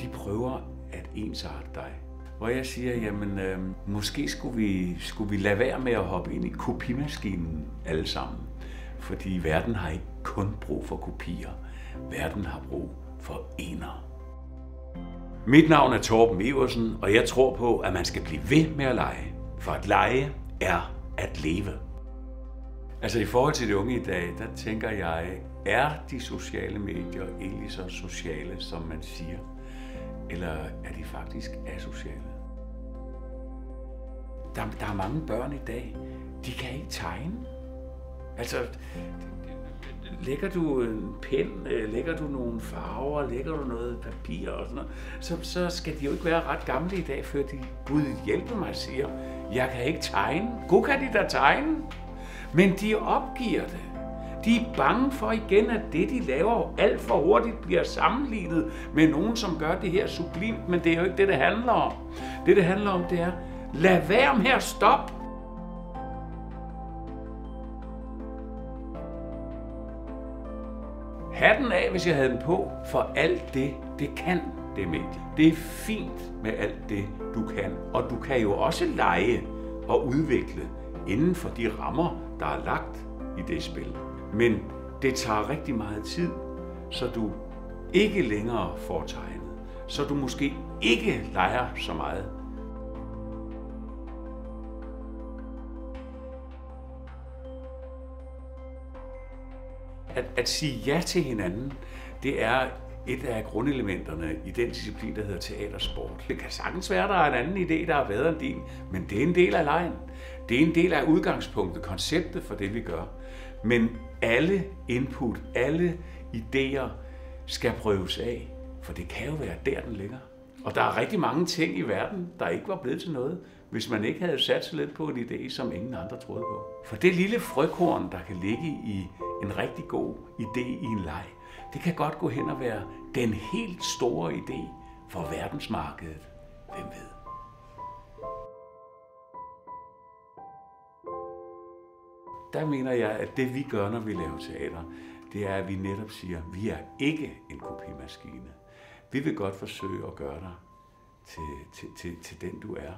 de prøver at ensarte dig. Hvor jeg siger, jamen øh, måske skulle vi, skulle vi lade være med at hoppe ind i kopimaskinen alle sammen. Fordi verden har ikke kun brug for kopier. Verden har brug for ener. Mit navn er Torben Iversen, og jeg tror på, at man skal blive ved med at lege. For at lege er at leve. Altså i forhold til de unge i dag, der tænker jeg, er de sociale medier egentlig så sociale, som man siger? Eller er de faktisk asociale? Der, der er mange børn i dag, de kan ikke tegne. Altså, lægger du en pen, øh, lægger du nogle farver, lægger du noget papir og sådan noget, så, så skal de jo ikke være ret gamle i dag, før de, Gud hjælpe mig, siger, jeg kan ikke tegne. Gud kan de da tegne. Men de opgiver det. De er bange for igen, at det, de laver, alt for hurtigt bliver sammenlignet med nogen, som gør det her sublimt, men det er jo ikke det, det handler om. Det, det handler om, det er, lad være med at stoppe. Hatten af, hvis jeg havde den på, for alt det, det kan det med. Det er fint med alt det, du kan. Og du kan jo også lege og udvikle inden for de rammer, der er lagt i det spil. Men det tager rigtig meget tid, så du ikke længere får tegnet. Så du måske ikke leger så meget. At, at sige ja til hinanden, det er et af grundelementerne i den disciplin, der hedder teatersport. Det kan sagtens være, at der er en anden idé, der er bedre end din, men det er en del af lejen. Det er en del af udgangspunktet, konceptet for det, vi gør. Men alle input, alle idéer skal prøves af, for det kan jo være der, den ligger. Og der er rigtig mange ting i verden, der ikke var blevet til noget, hvis man ikke havde sat sig lidt på en idé, som ingen andre troede på. For det lille frøkorn, der kan ligge i en rigtig god idé i en leg, det kan godt gå hen og være den helt store idé for verdensmarkedet. Hvem ved? Der mener jeg, at det vi gør, når vi laver teater, det er, at vi netop siger, at vi er ikke en kopimaskine. Vi vil godt forsøge at gøre dig til, til, til, til den, du er.